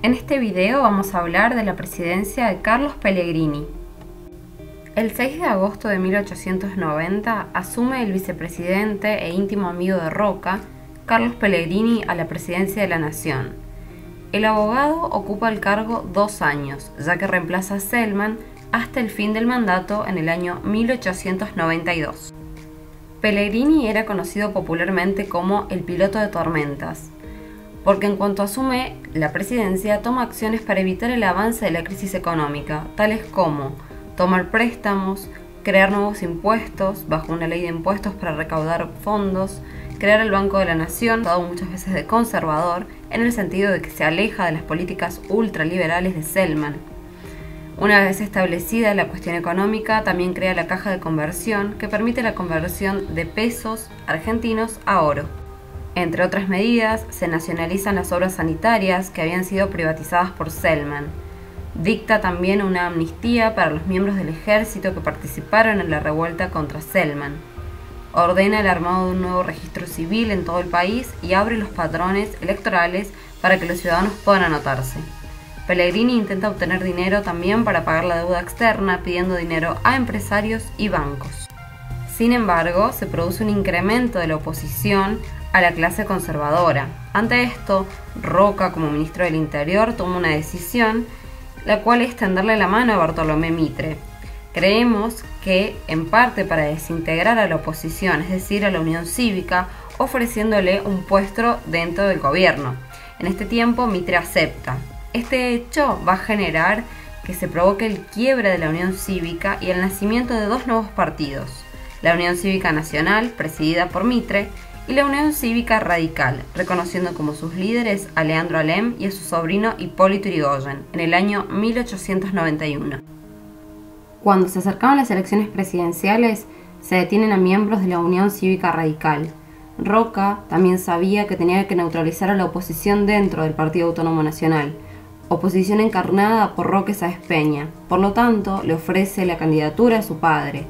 En este video vamos a hablar de la presidencia de Carlos Pellegrini. El 6 de agosto de 1890 asume el vicepresidente e íntimo amigo de Roca, Carlos Pellegrini, a la presidencia de la Nación. El abogado ocupa el cargo dos años, ya que reemplaza a Selman hasta el fin del mandato en el año 1892. Pellegrini era conocido popularmente como el piloto de tormentas, porque en cuanto asume la presidencia toma acciones para evitar el avance de la crisis económica, tales como tomar préstamos, crear nuevos impuestos bajo una ley de impuestos para recaudar fondos, crear el Banco de la Nación, dado muchas veces de conservador, en el sentido de que se aleja de las políticas ultraliberales de Selman. Una vez establecida la cuestión económica, también crea la caja de conversión que permite la conversión de pesos argentinos a oro. Entre otras medidas, se nacionalizan las obras sanitarias que habían sido privatizadas por Selman. Dicta también una amnistía para los miembros del ejército que participaron en la revuelta contra Selman. Ordena el armado de un nuevo registro civil en todo el país y abre los patrones electorales para que los ciudadanos puedan anotarse. Pellegrini intenta obtener dinero también para pagar la deuda externa, pidiendo dinero a empresarios y bancos. Sin embargo, se produce un incremento de la oposición a la clase conservadora. Ante esto, Roca, como ministro del Interior, toma una decisión, la cual es tenderle la mano a Bartolomé Mitre. Creemos que, en parte para desintegrar a la oposición, es decir, a la Unión Cívica, ofreciéndole un puesto dentro del gobierno. En este tiempo, Mitre acepta. Este hecho va a generar que se provoque el quiebre de la Unión Cívica y el nacimiento de dos nuevos partidos, la Unión Cívica Nacional, presidida por Mitre, y la Unión Cívica Radical, reconociendo como sus líderes a Leandro Alem y a su sobrino Hipólito Yrigoyen, en el año 1891. Cuando se acercaban las elecciones presidenciales, se detienen a miembros de la Unión Cívica Radical. Roca también sabía que tenía que neutralizar a la oposición dentro del Partido Autónomo Nacional, oposición encarnada por Roque Sáez Peña. Por lo tanto, le ofrece la candidatura a su padre,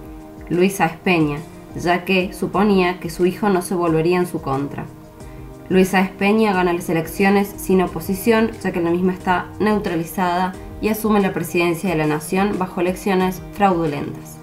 Luis Sáez Peña, ya que suponía que su hijo no se volvería en su contra. Luisa Espeña gana las elecciones sin oposición, ya que la misma está neutralizada y asume la presidencia de la nación bajo elecciones fraudulentas.